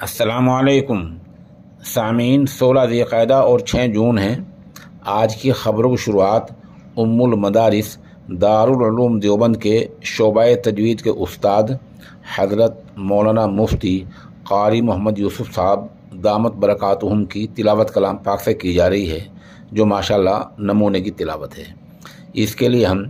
السلام علیکم۔ سامعین، سولہ ذی اور چھ جون ہیں۔ آج کی خبروں کی شروعات ام المدارس دارالعلوم دیوبند کے شعبہ تجوید کے استاد حضرت مولانا مفتی قاری محمد یوسف صاحب دامت برکاتہم کی تلاوت کلام پاک سے کی جا رہی ہے، جو ماشاءاللہ نمونے کی تلاوت ہے۔ اس کے لیے ہم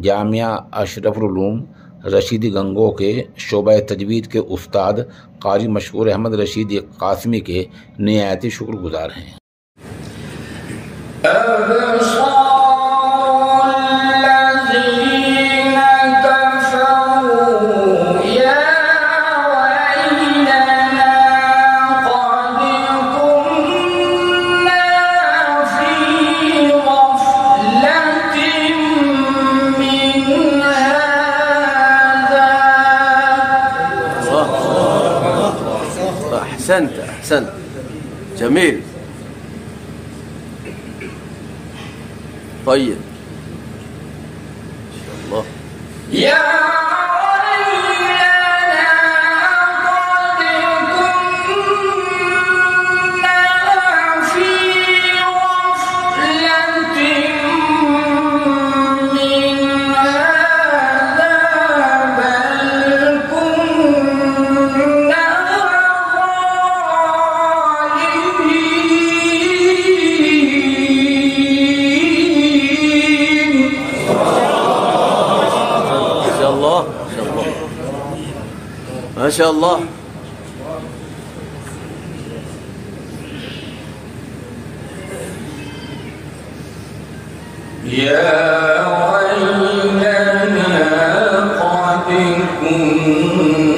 جامعہ اشرف العلوم رشیدی گنگو کے شعبہ تجوید کے استاد قاری مشہور احمد رشیدی قاسمی کے نہایتی شکر گزار ہیں أحسنت أحسنت. جميل. طيب. إن شاء الله. يا ما شاء الله. يا ويلنا قد كنا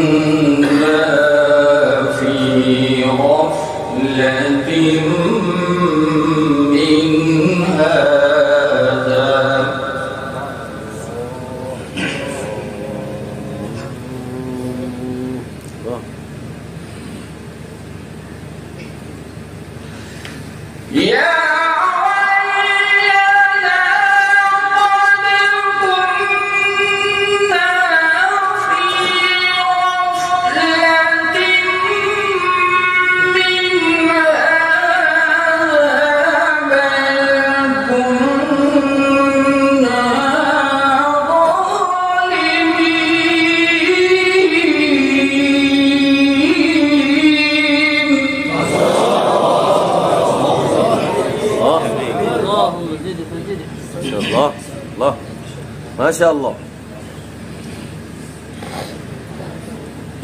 Yeah! ما شاء الله.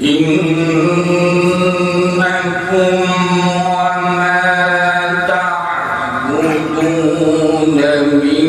إنكم وما تعبدون من